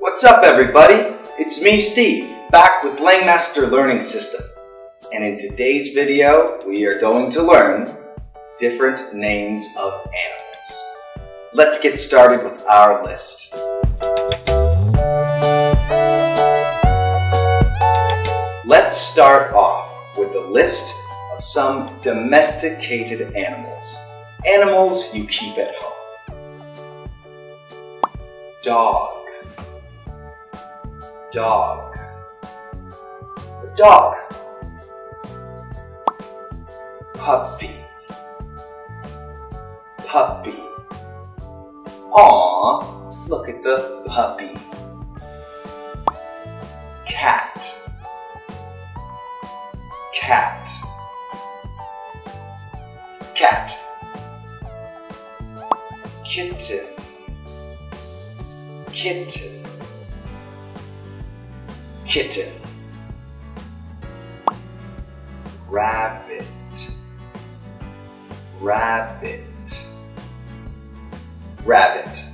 What's up, everybody? It's me, Steve, back with Langmaster Learning System. And in today's video, we are going to learn different names of animals. Let's get started with our list. Let's start off with a list of some domesticated animals. Animals you keep at home. Dog. Dog. Dog. Puppy. Puppy. Aw, look at the puppy. Cat. Cat. Cat. Kitten. Kitten. Kitten. Rabbit. Rabbit. Rabbit.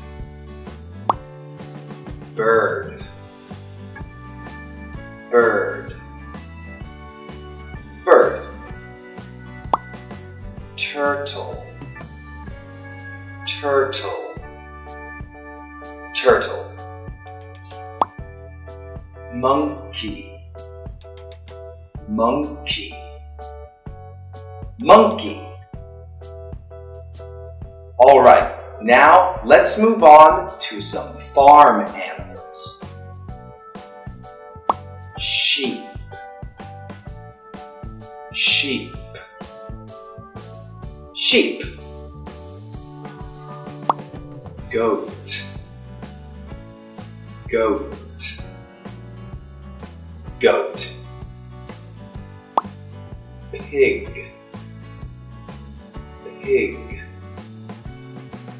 Bird. Bird. Bird. Turtle. Turtle. Turtle. Monkey. Monkey. Monkey. All right, now let's move on to some farm animals. Sheep. Sheep. Sheep. Goat. Goat. Goat. Pig. Pig.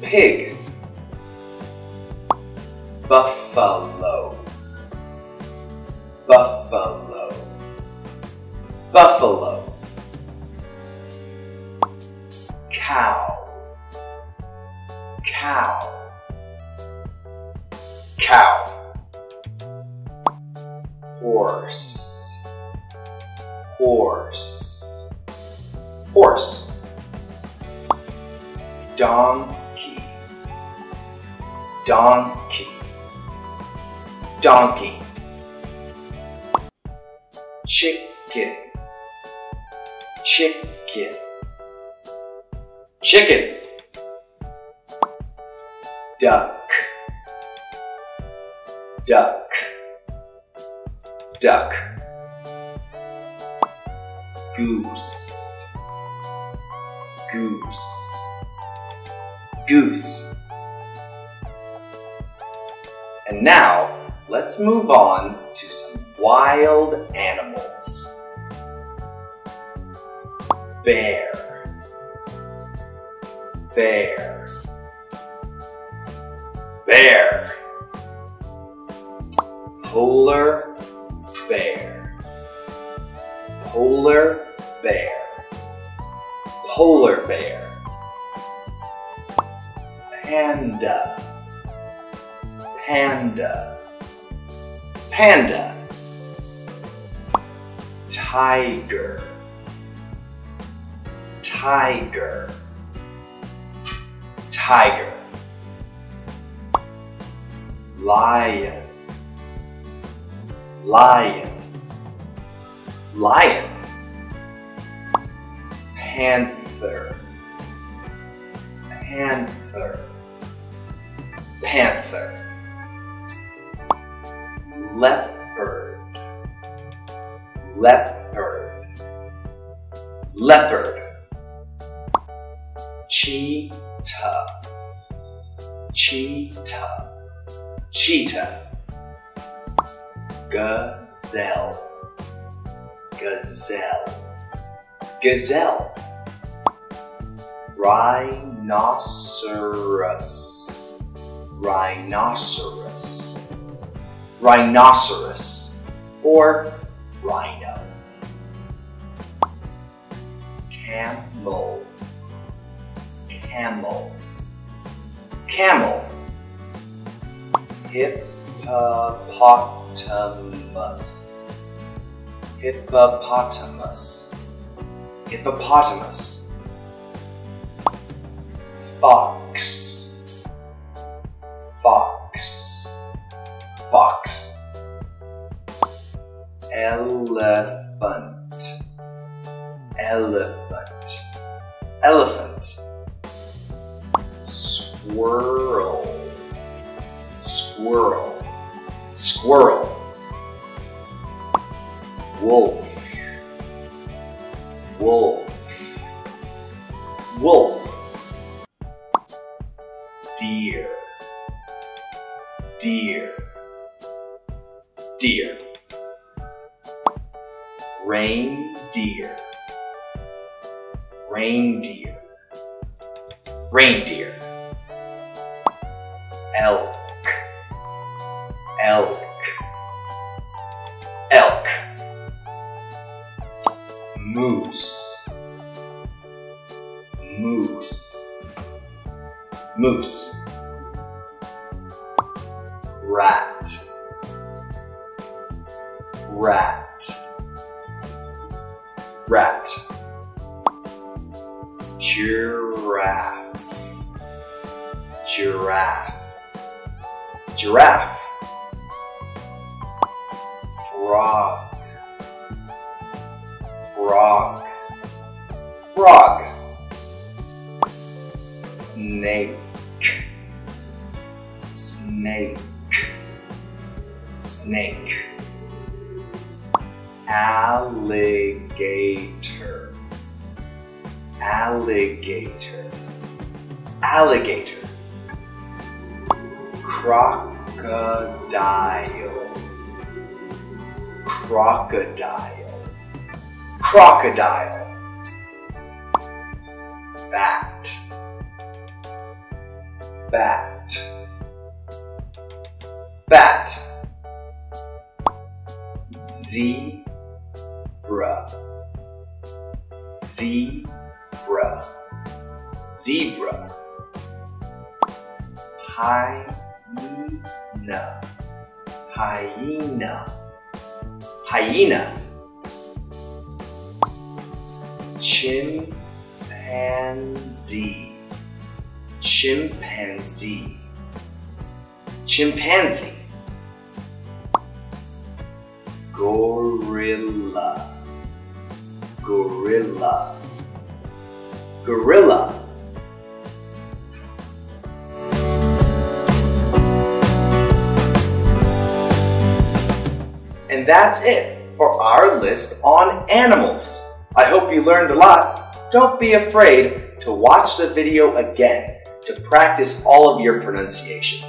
Pig. Buffalo. Buffalo. Buffalo. Cow. Cow. Cow. Horse. Horse. Horse. Donkey. Donkey. Donkey. Chicken. Chicken. Chicken. Duck. Duck. Duck. Goose. Goose. Goose. And now, let's move on to some wild animals. Bear. Bear. Bear. Polar bear. Polar bear. Polar bear. Panda. Panda. Panda. Tiger. Tiger. Tiger. Lion. Lion. Lion. Panther. Panther. Panther. Leopard. Leopard. Leopard. Cheetah. Cheetah. Cheetah. Gazelle. Gazelle. Gazelle. Rhinoceros. Rhinoceros. Rhinoceros. Or rhino. Camel. Camel. Camel. Hippo. Hippopotamus. Hippopotamus. Hippopotamus. Fox. Fox. Fox. Elephant. Elephant. Elephant. Squirrel. Squirrel squirrel. Wolf. Wolf. Wolf. Deer. Deer. Deer. Reindeer. Reindeer. Reindeer. Elk elk. Elk. Moose. Moose. Moose. Rat. Rat. Rat. Giraffe. Giraffe. Giraffe frog. Frog. Frog. Snake. Snake. Snake. Alligator. Alligator. Alligator. Crocodile crocodile. Crocodile. Bat. Bat. Bat. Zebra. Zebra. Zebra. Hyena. Hyena hyena. Chimpanzee. Chimpanzee. Chimpanzee. Gorilla. Gorilla. Gorilla And that's it for our list on animals. I hope you learned a lot. Don't be afraid to watch the video again to practice all of your pronunciation.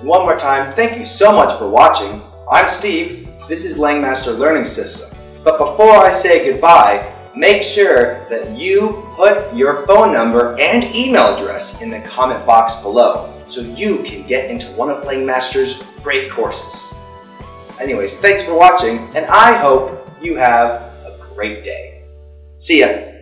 One more time, thank you so much for watching. I'm Steve. This is Langmaster Learning System. But before I say goodbye, make sure that you put your phone number and email address in the comment box below so you can get into one of Langmaster's great courses. Anyways, thanks for watching, and I hope you have a great day. See ya!